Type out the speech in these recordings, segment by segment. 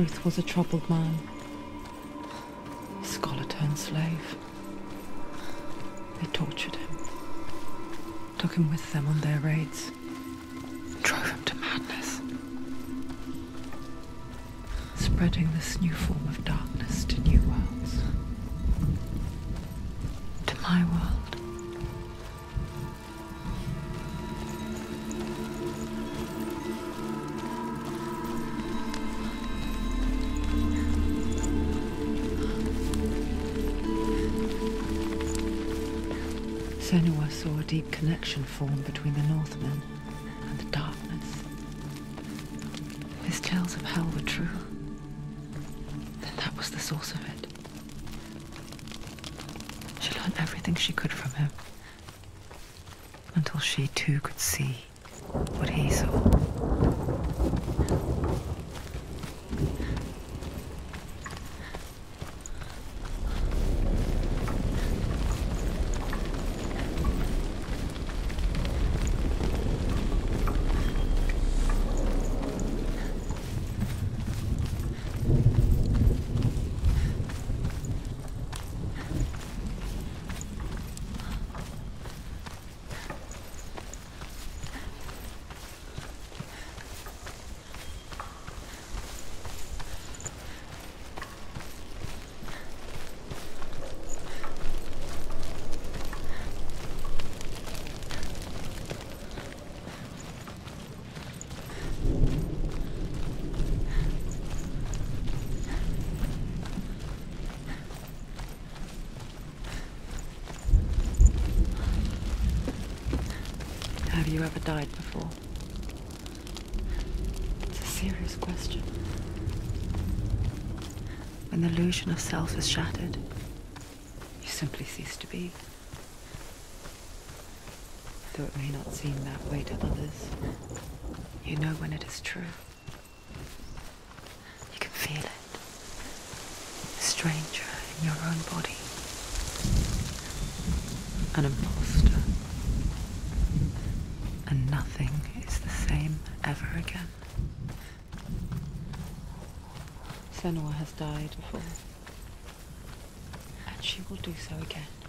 Druth was a troubled man. A scholar turned slave. They tortured him, took him with them on their raids, drove him to madness, spreading this new form of saw a deep connection form between the Northmen and the darkness. His tales of hell were true. Then that was the source of it. She learned everything she could from him. Until she too could see what he saw. Have you ever died before? It's a serious question. When the illusion of self is shattered, you simply cease to be. Though it may not seem that way to others, you know when it is true. You can feel it. A stranger in your own body. An imposter and nothing is the same ever again. Senua before, and she will do so again.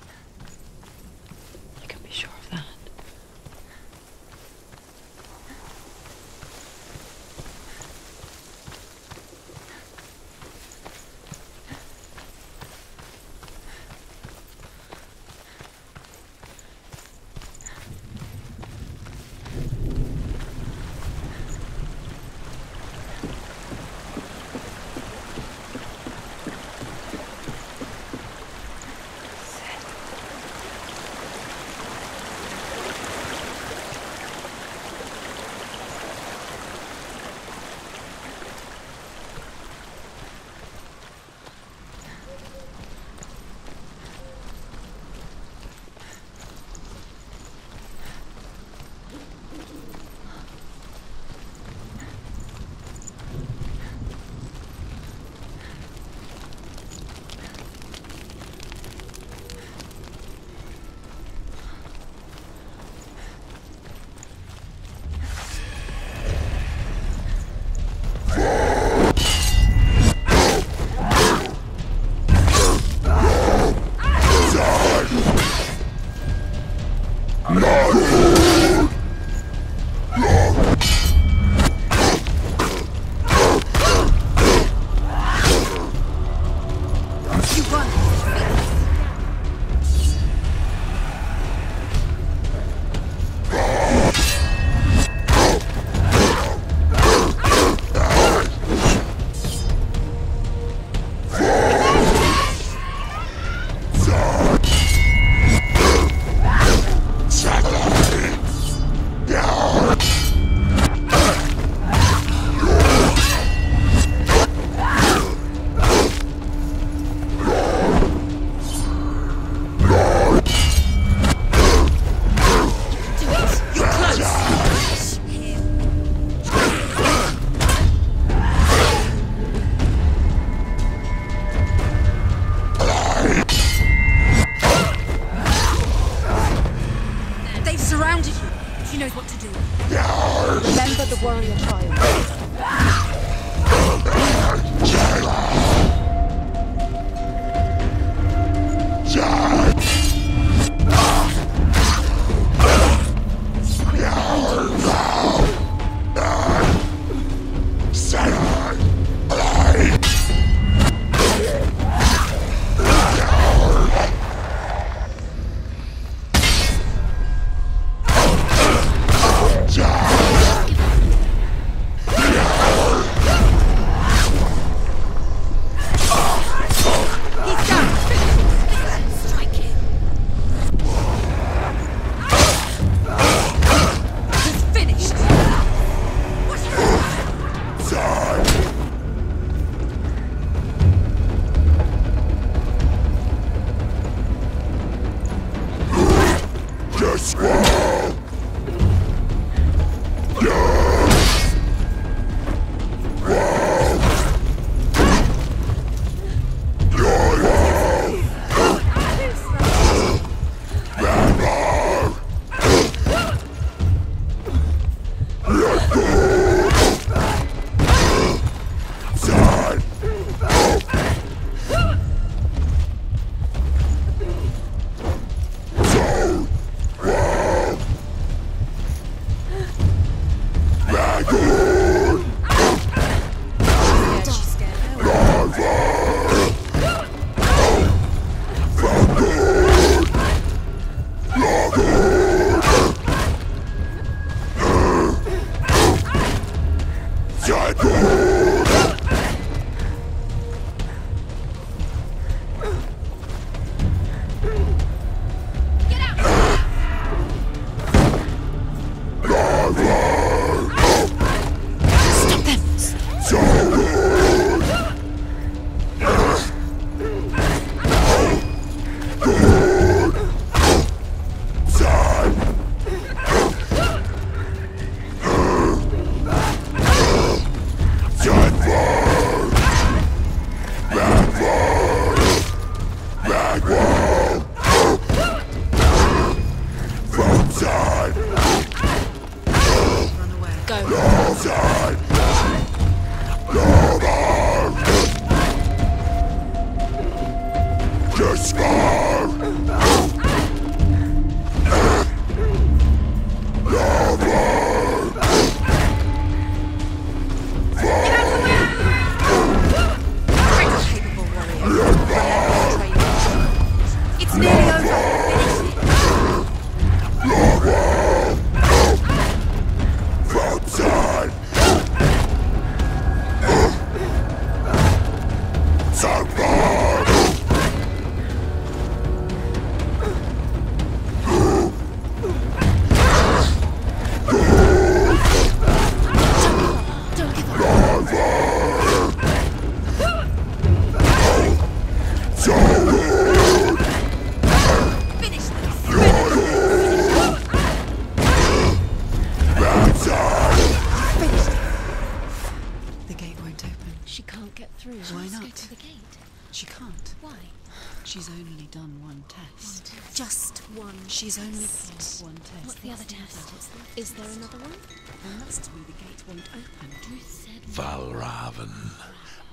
One test. What's the other test? Is there another one? There must be. The gate won't open. Druth said. Valravn,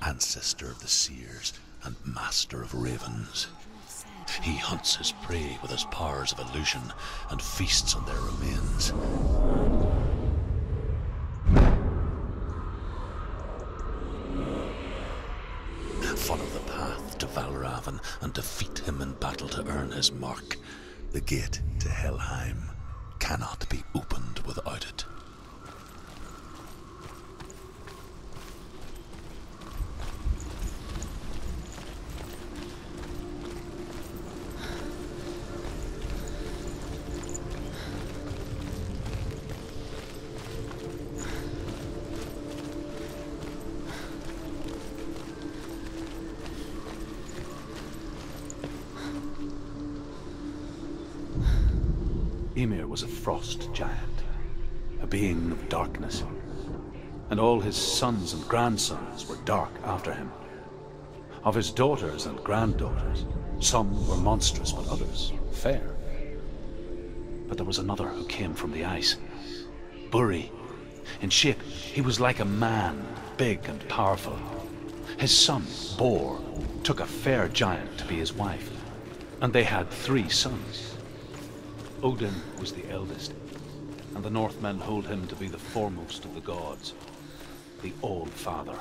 ancestor of the seers and master of ravens. He hunts his prey with his powers of illusion and feasts on their remains. Follow the path to Valravn and defeat him in battle to earn his mark. The gate to Helheim cannot be opened without it. Frost giant, a being of darkness, and all his sons and grandsons were dark after him. Of his daughters and granddaughters, some were monstrous, but others fair. But there was another who came from the ice. Buri. In shape, he was like a man, big and powerful. His son, Bor, took a fair giant to be his wife, and they had three sons. Odin was the eldest, and the Northmen hold him to be the foremost of the gods, the All-Father.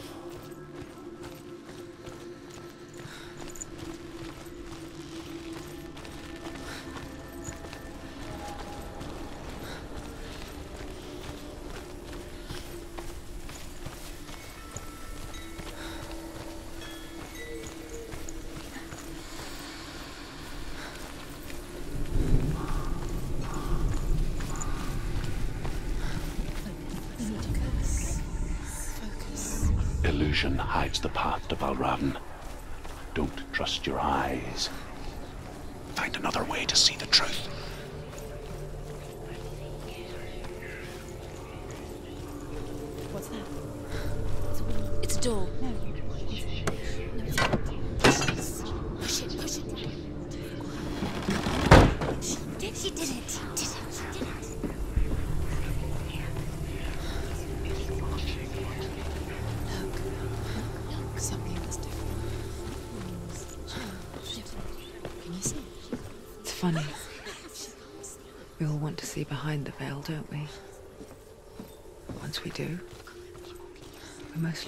Hides the path to Valravn. Don't trust your eyes. Find another way to see the truth. What's that? It's a door.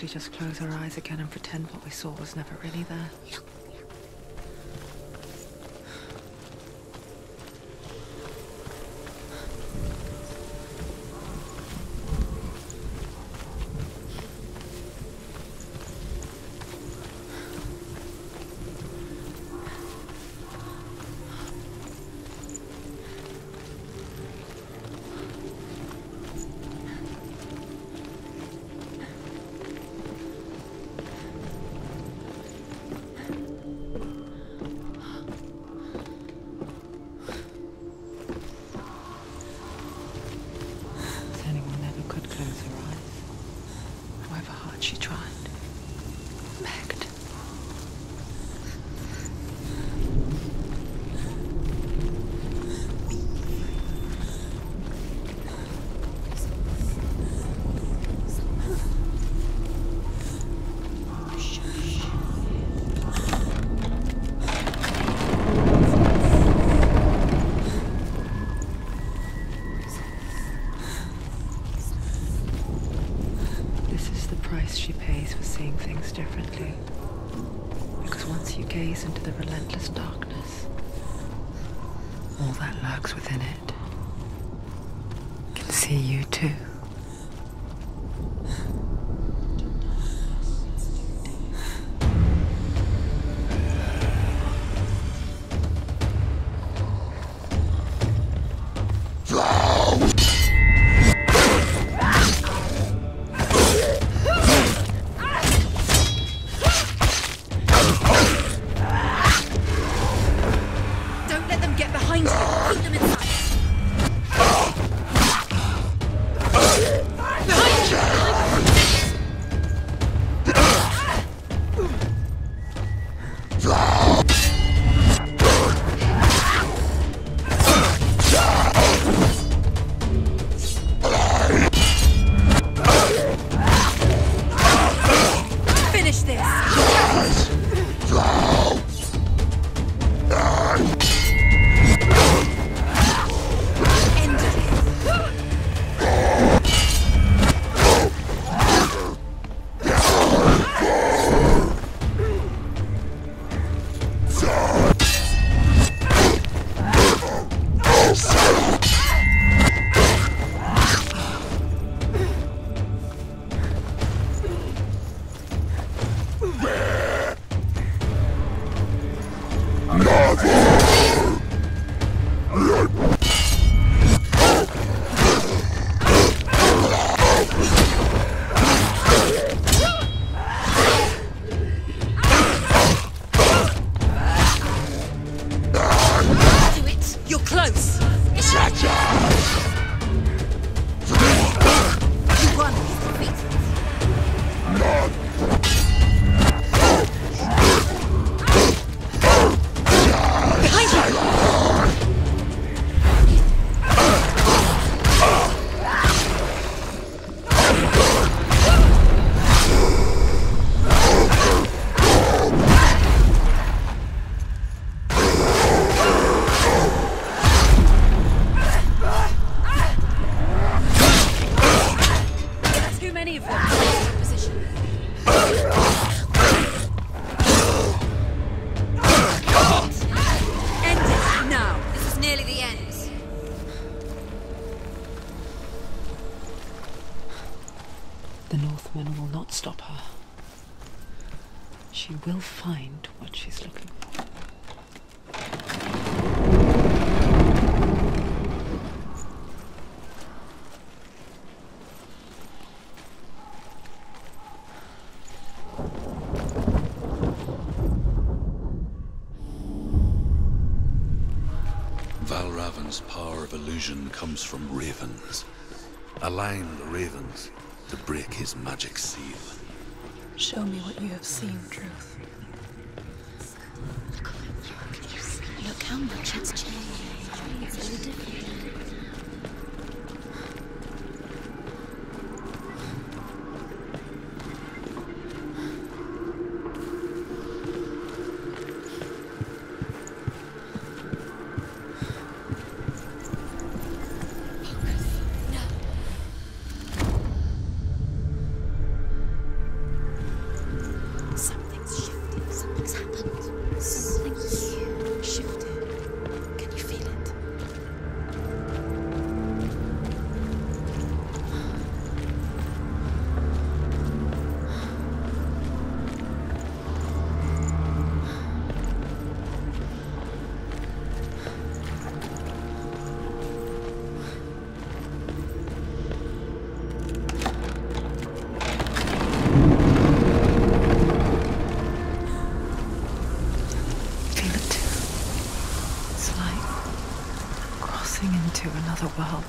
Just close our eyes again and pretend what we saw was never really there. If Forever! comes from ravens. Align the ravens to break his magic seal. Show me what you have seen, Druth. alcohol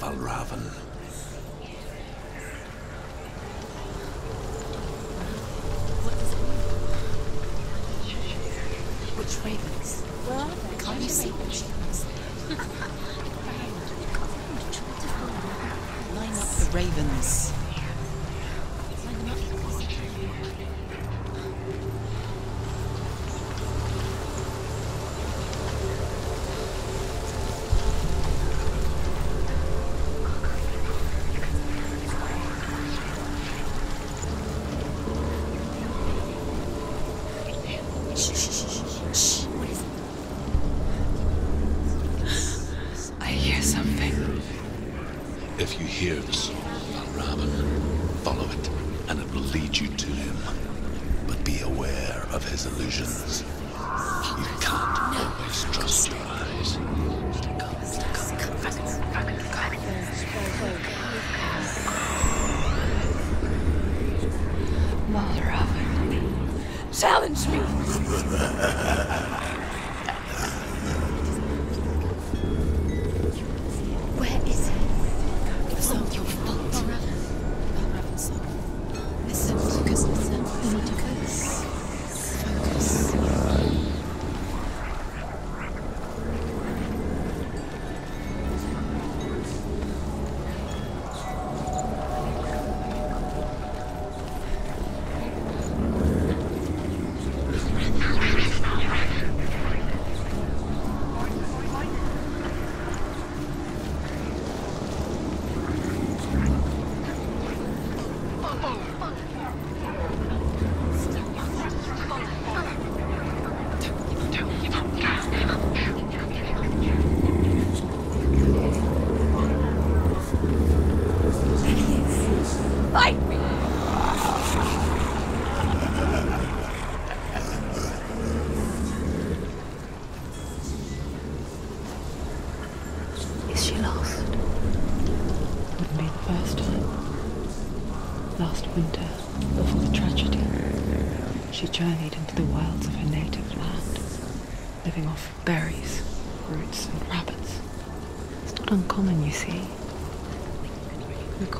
Valravn. Which ravens? Can't you see? Line up the ravens.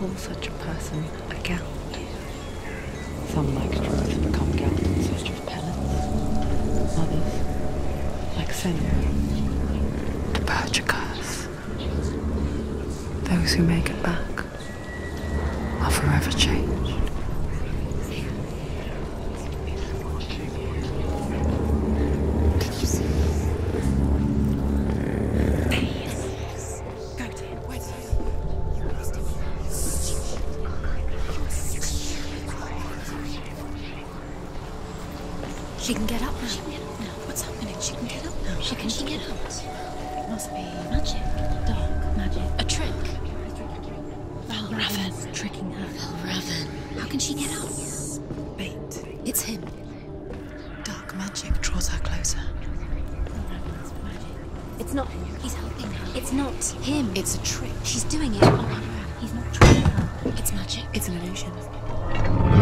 call such a person a gallant. Some, like to become gallant in search of penance. Others, like Senua, to purge a curse. Those who make her closer. It's not. He's helping her. It's not him. It's a trick. She's doing it on her own. He's not tricking her. It's magic. It's an illusion.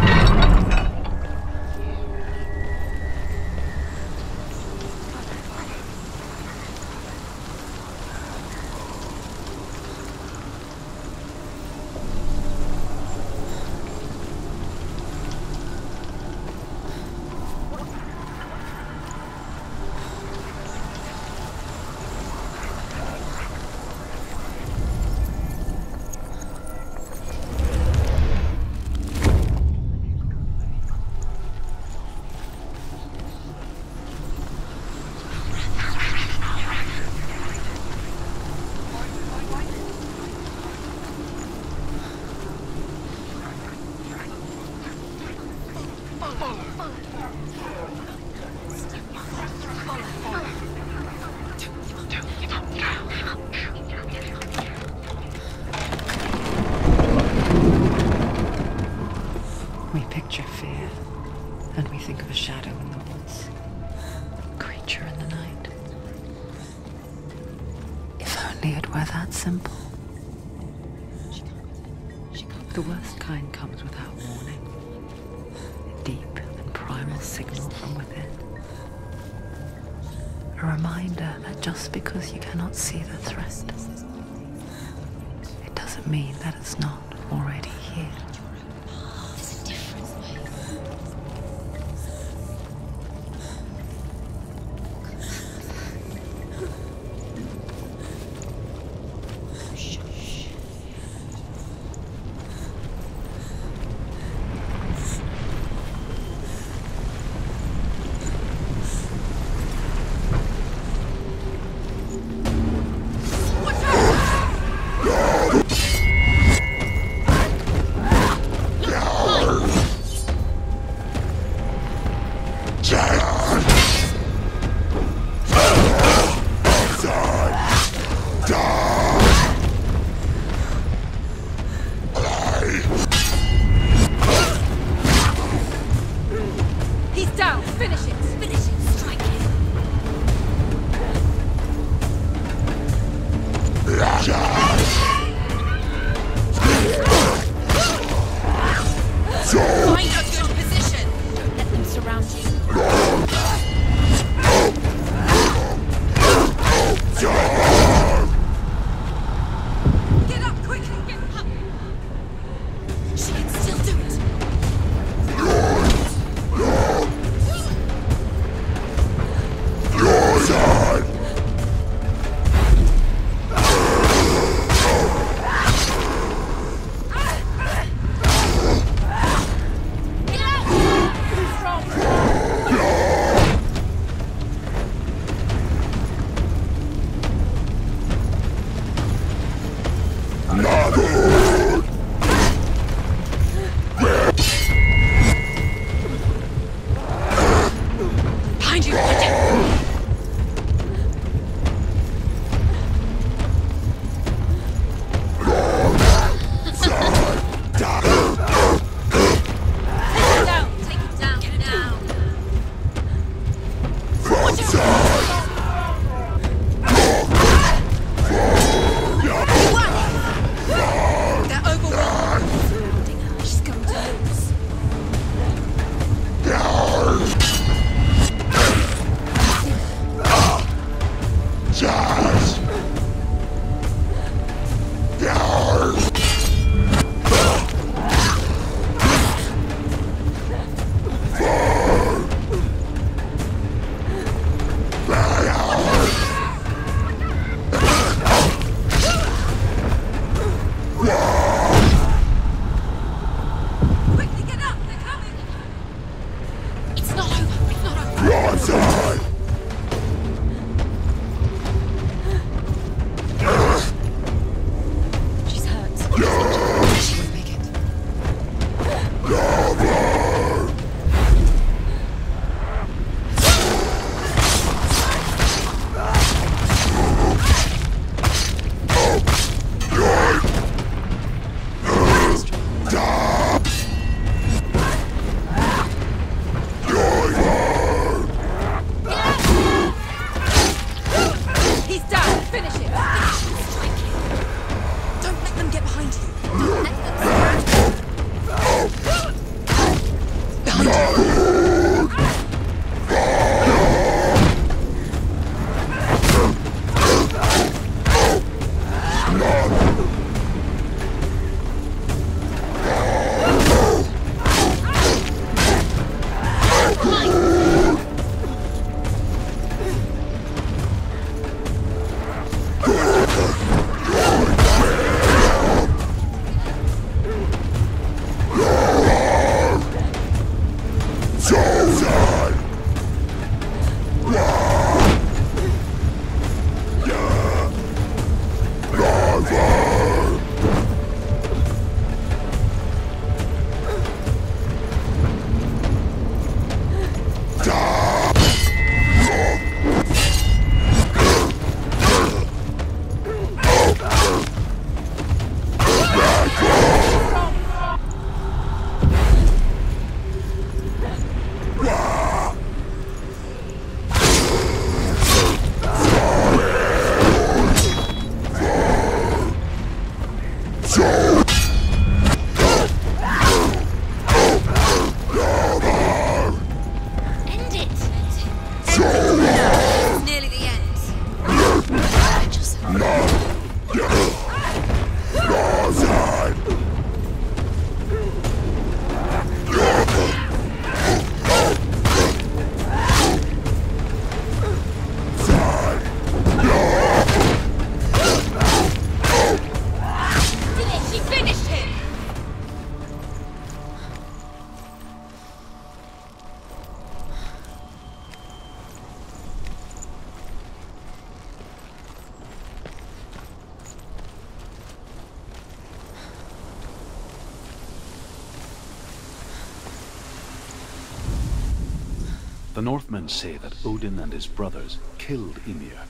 Northmen say that Odin and his brothers killed Ymir,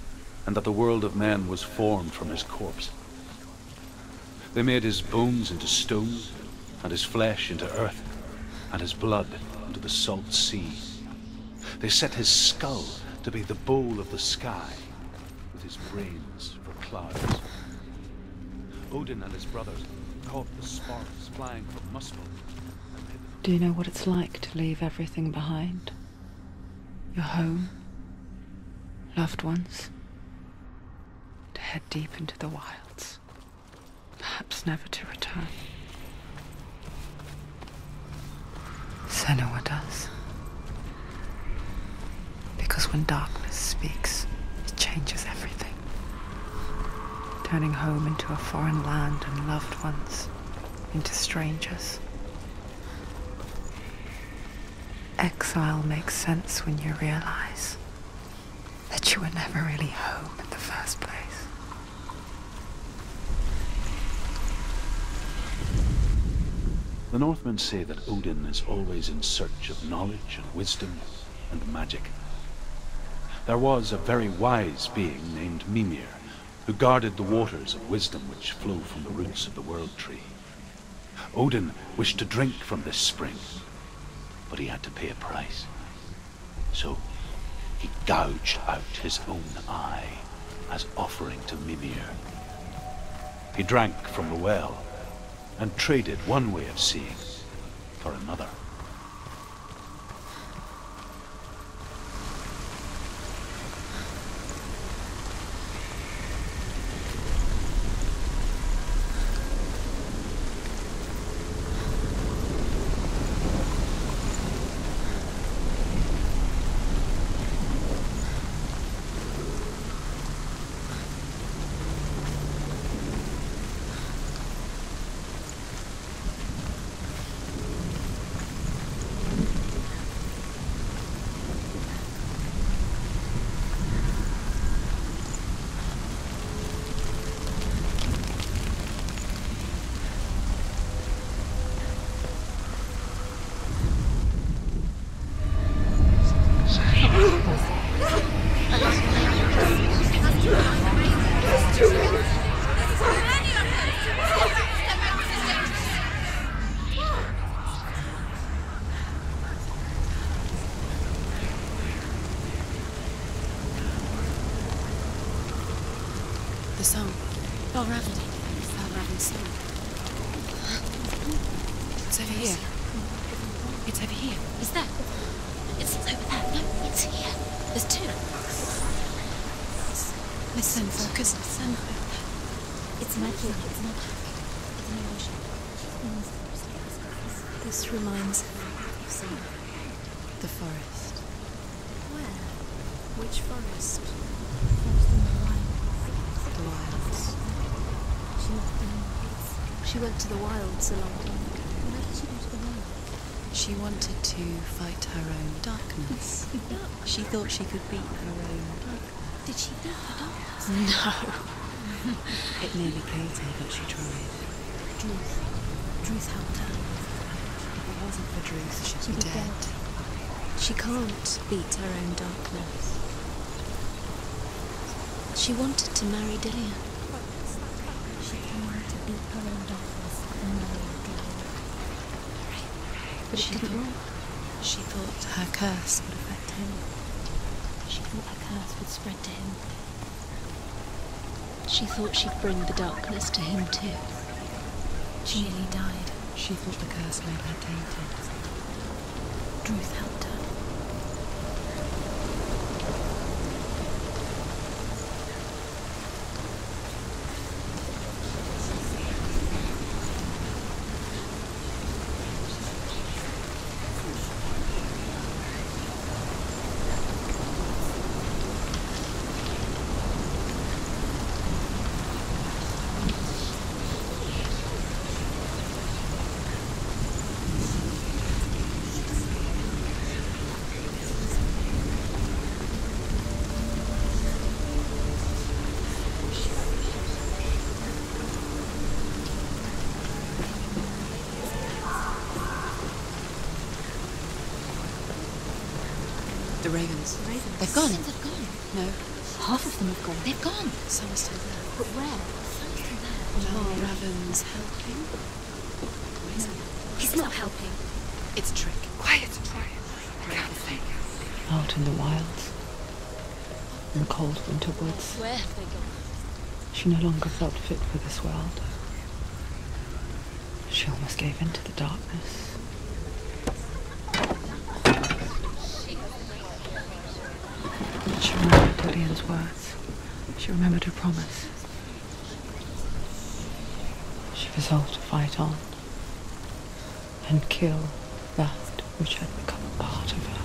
and that the world of men was formed from his corpse. They made his bones into stone, and his flesh into earth, and his blood into the salt sea. They set his skull to be the bowl of the sky, with his brains for clouds. Odin and his brothers caught the sparks flying from Muspel Do you know what it's like to leave everything behind? Your home, loved ones, to head deep into the wilds, perhaps never to return. Senua does. Because when darkness speaks, it changes everything. Turning home into a foreign land and loved ones into strangers. Exile makes sense when you realize that you were never really home in the first place. The Northmen say that Odin is always in search of knowledge and wisdom and magic. There was a very wise being named Mimir, who guarded the waters of wisdom which flow from the roots of the world tree. Odin wished to drink from this spring, but he had to pay a price. So he gouged out his own eye as offering to Mimir. He drank from the well and traded one way of seeing for another. The song. Valravn. Valravn's song. It's over here. It's over here. Is that? It's over there. No, it's here. There's two. Listen, focus, listen. It's magic. It's not It's an emotion. This reminds her of some. The forest. Where? Which forest? Forest in the wild. The wilds. She She went to the wilds a long time ago. Why did she go to the wilds? She wanted to fight her own darkness. she thought she could beat her own darkness. Did she beat the darkness? No. it nearly killed her, but she tried. Druth. Druth helped her. If it wasn't for Druth, she'd She'd be be dead. dead. She can't beat her own darkness. She wanted to marry Dillion. She thought, she thought her curse would affect him. She thought her curse would spread to him. She thought she'd bring the darkness to him too. She nearly died. She thought the curse made her tainted. Druth helped her. The ravens. The ravens. They've gone. They've gone. No, Half of them have gone. they've gone. Some are still there. But where? Some are still there. Val Raven's helping. He's not helping. It's a trick. Quiet. Quiet. Out in the wilds. In the cold winter woods. Where have they gone? She no longer felt fit for this world. She almost gave in to the darkness. She remembered Dillion's words. She remembered her promise. She resolved to fight on and kill that which had become a part of her.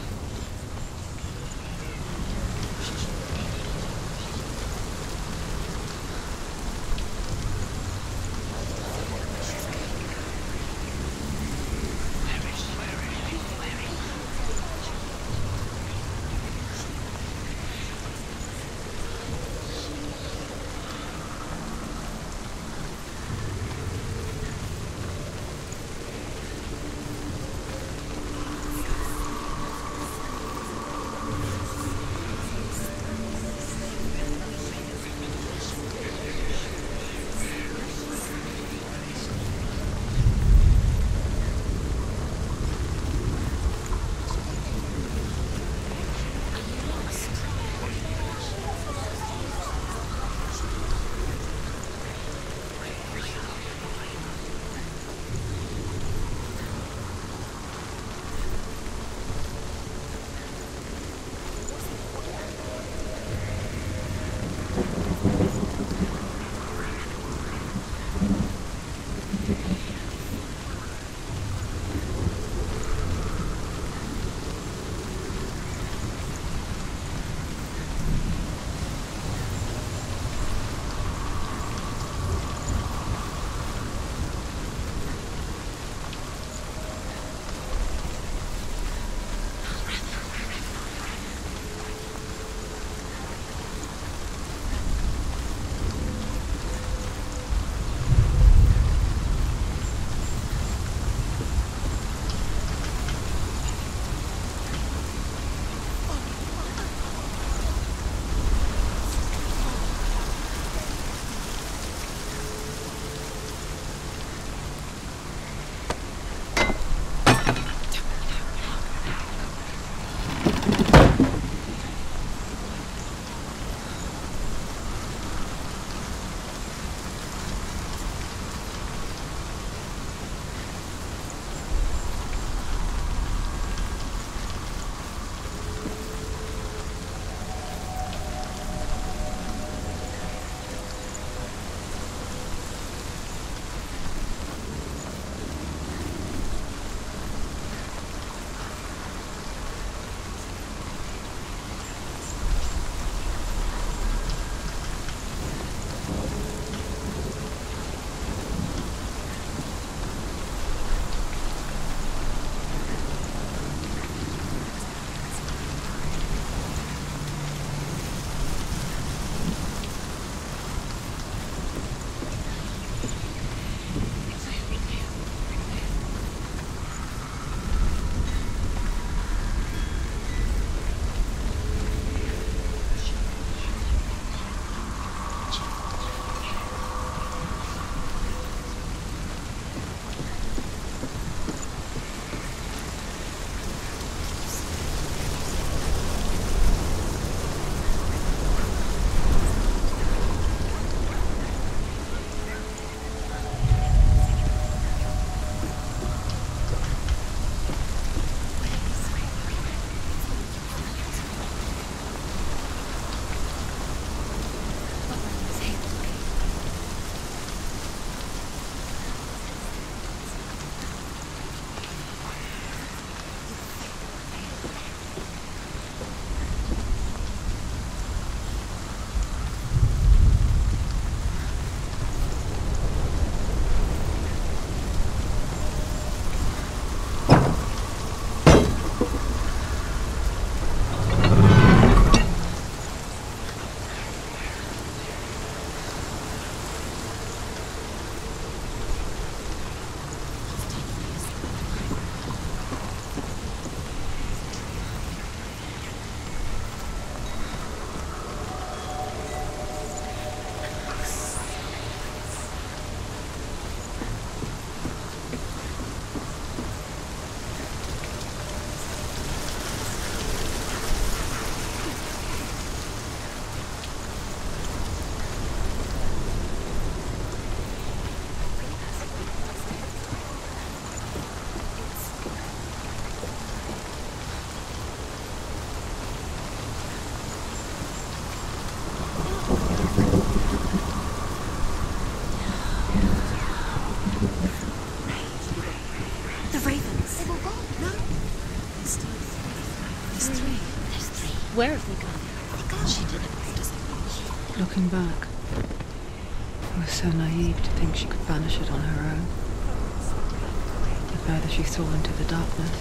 She saw into the darkness,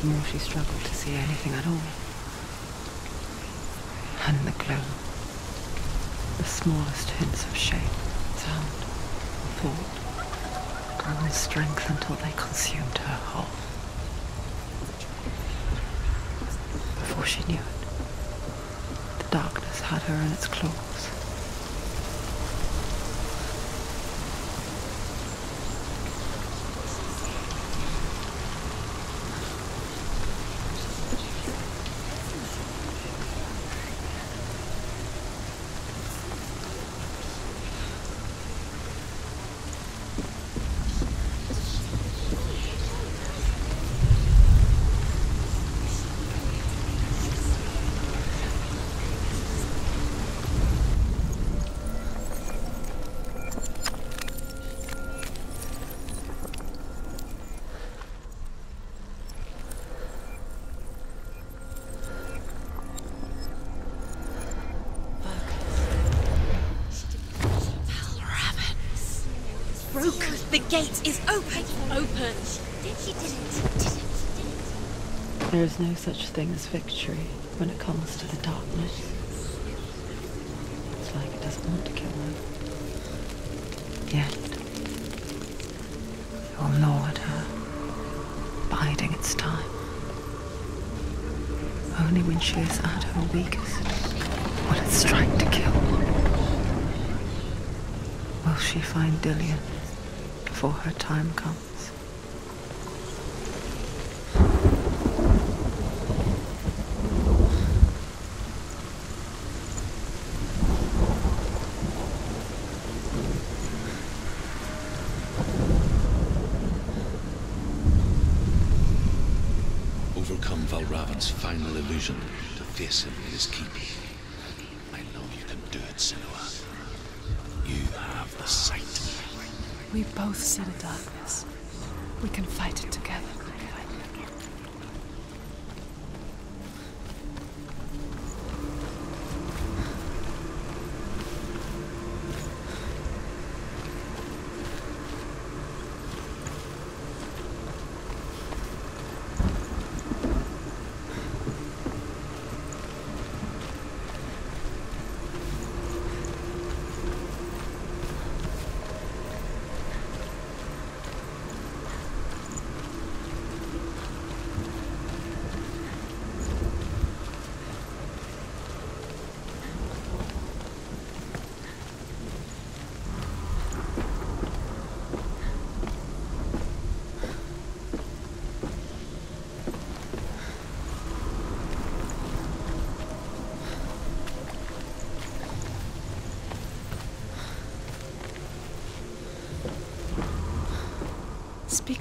the more she struggled to see anything at all. And the gloom, the smallest hints of shape, sound, or thought, grew in strength until they consumed her whole. Before she knew it, the darkness had her in its claws. Broke. The gate is open. Open. She did it? Did it? There is no such thing as victory when it comes to the darkness. It's like it doesn't want to kill her. Yet, it will gnaw at her, biding its time. Only when she is at her weakest will it strike to kill. Will she find Dillion before her time comes? Overcome Valravn's final illusion to face him in his keep. I know you can do it, Senua. You have the sight. We both see the darkness. We can fight it together.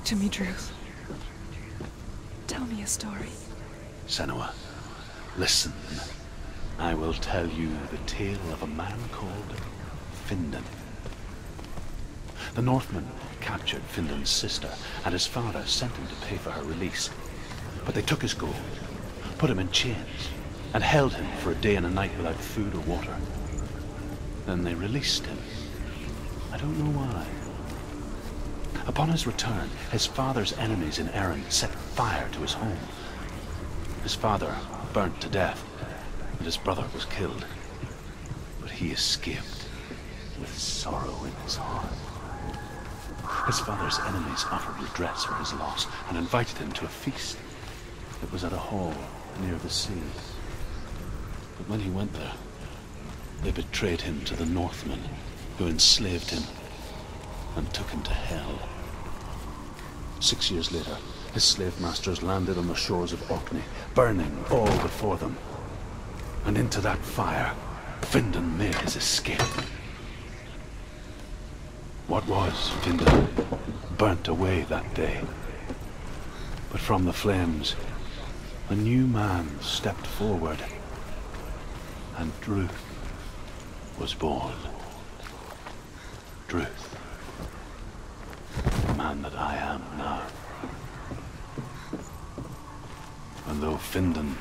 To me, Druth. Tell me a story. Senua, listen. I will tell you the tale of a man called Findan. The Northmen captured Findan's sister, and his father sent him to pay for her release. But they took his gold, put him in chains, and held him for a day and a night without food or water. Then they released him. I don't know why. Upon his return, his father's enemies in Erin set fire to his home. His father burnt to death, and his brother was killed. But he escaped with sorrow in his heart. His father's enemies offered redress for his loss and invited him to a feast. It was at a hall near the sea. But when he went there, they betrayed him to the Northmen, who enslaved him and took him to hell. Six years later, his slave masters landed on the shores of Orkney, burning all before them. And into that fire, Findan made his escape. What was Findan burnt away that day. But from the flames, a new man stepped forward, and Druth was born. Druth man that I am now. And though Findan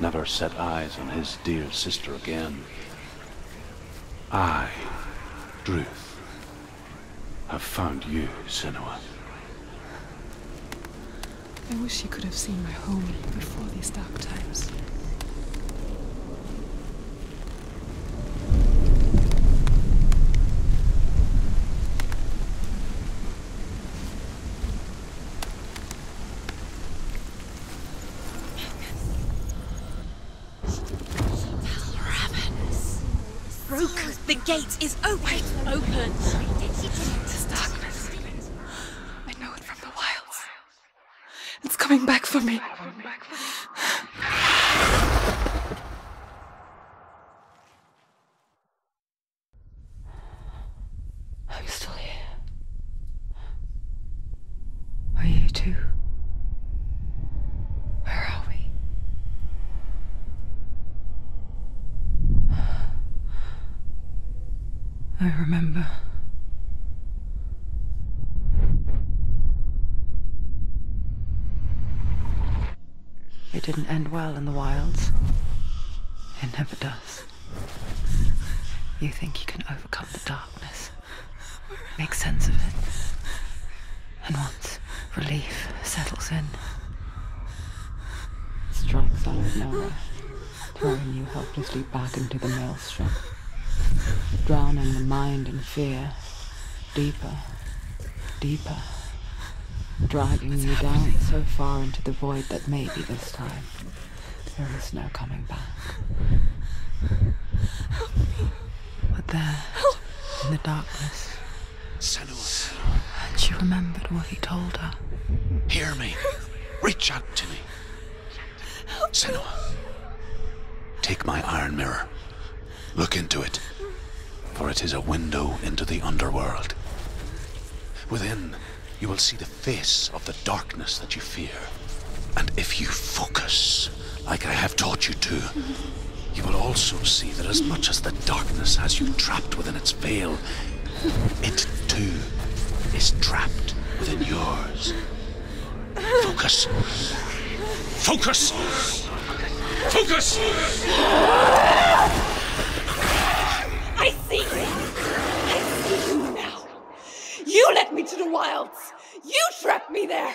never set eyes on his dear sister again. I, Druth, have found you, Senua. I wish you could have seen my home before these dark times. Broken. The gate is open. Open. This darkness. I know it from the wilds. It's coming back for me. I'm still here. Are you too? Where are we? I remember. It didn't end well in the wilds. It never does. You think you can overcome the darkness, make sense of it, and once relief settles in, strikes out of nowhere, throwing you helplessly back into the maelstrom, drowning the mind in fear, deeper, deeper, dragging you down so far into the void that maybe this time there is no coming back. Help me. But there, in the darkness, Senua, and she remembered what he told her. hear me. Reach out to me. Senua, take my iron mirror. Look into it, for it is a window into the underworld. Within, you will see the face of the darkness that you fear. And if you focus, like I have taught you to, you will also see that as much as the darkness has you trapped within its veil, it too is trapped within yours. Focus. Focus! Focus! You led me to the wilds. You trapped me there.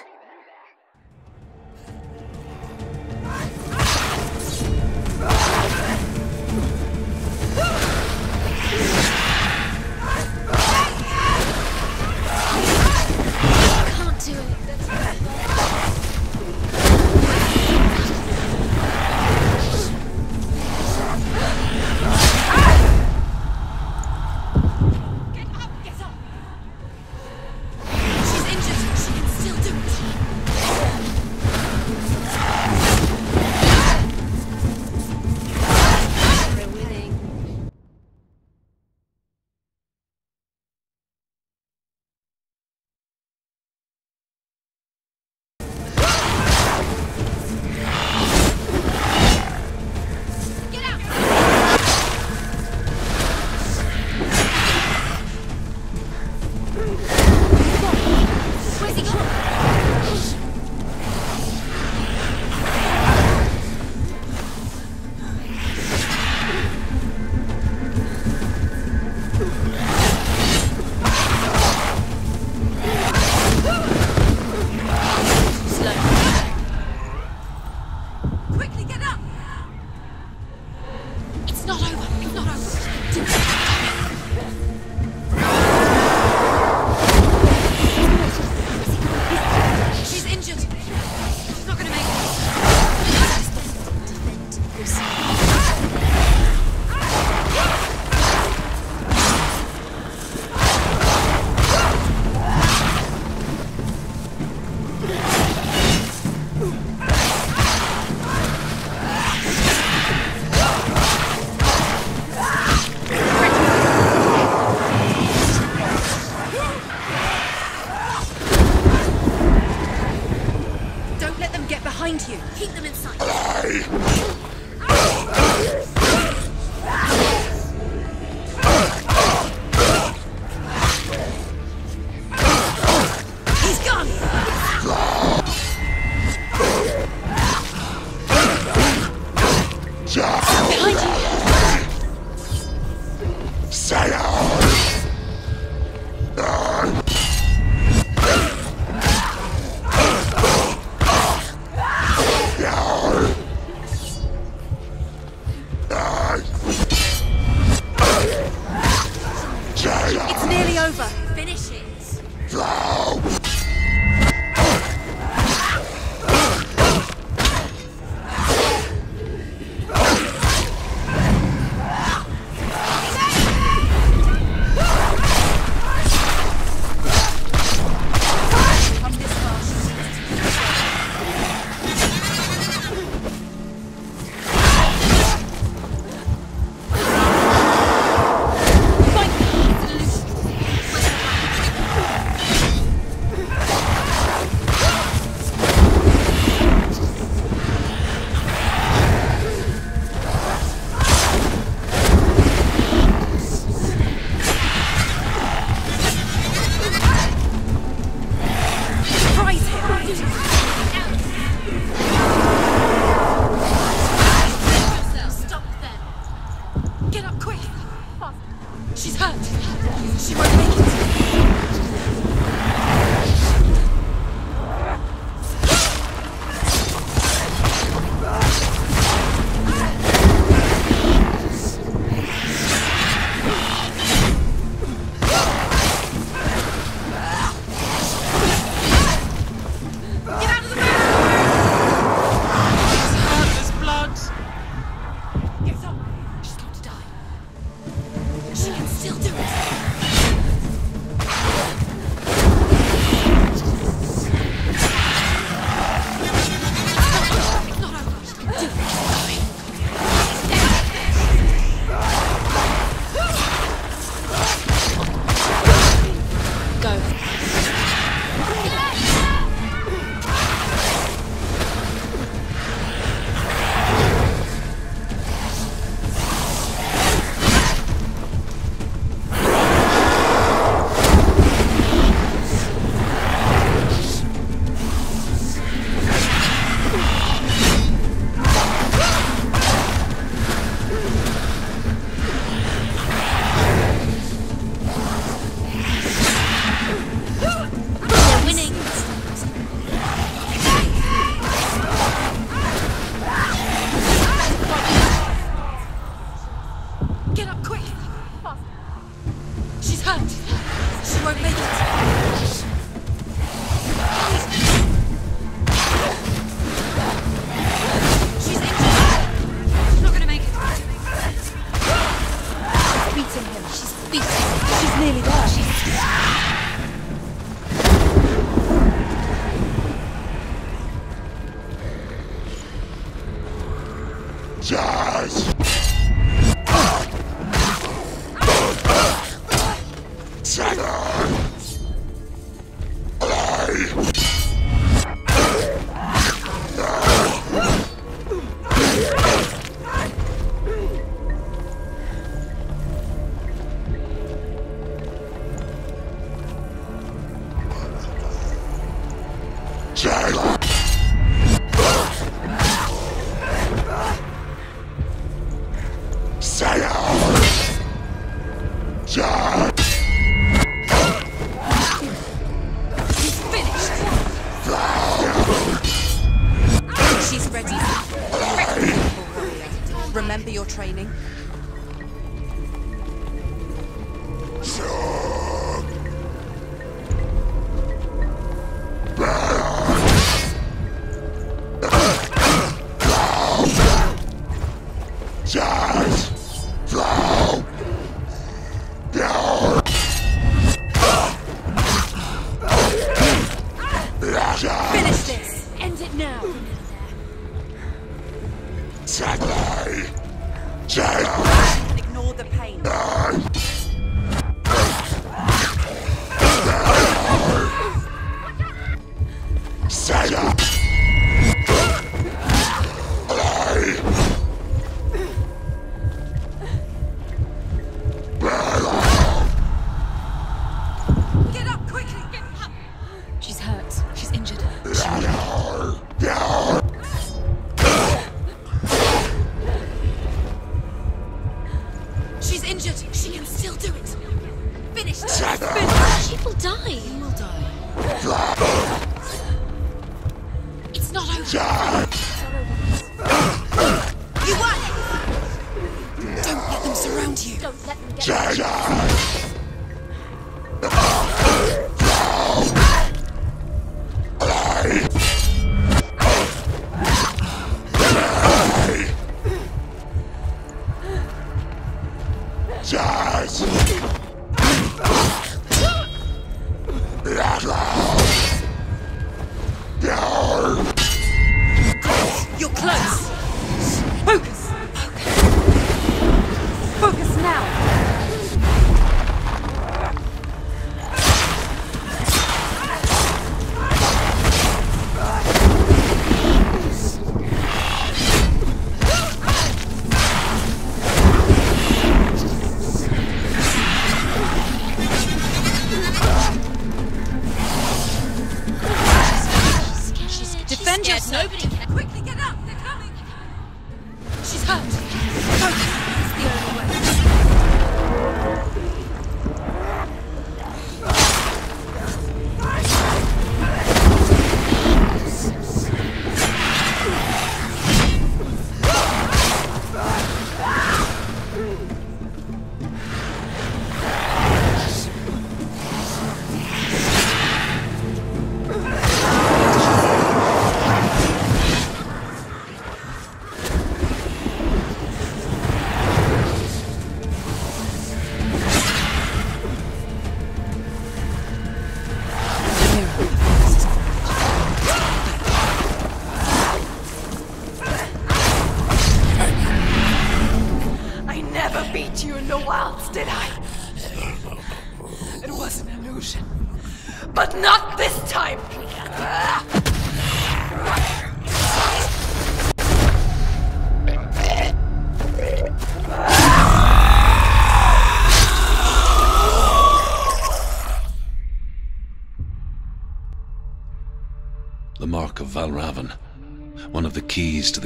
She was making it.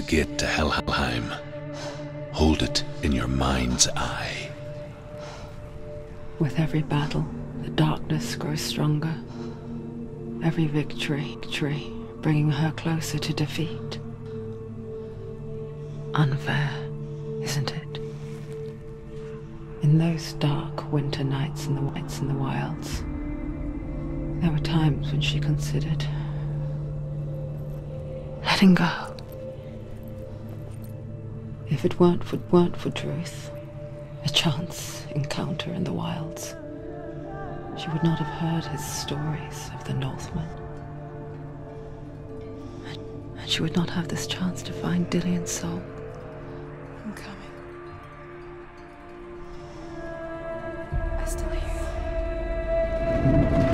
Gate to Helheim. Hold it in your mind's eye. With every battle, the darkness grows stronger. Every victory, victory, bringing her closer to defeat. Unfair, isn't it? In those dark winter nights in the nights in the wilds, there were times when she considered letting go if it weren't for, weren't for Druth, a chance encounter in the wilds, she would not have heard his stories of the Northmen. And, and she would not have this chance to find Dillion's soul. You.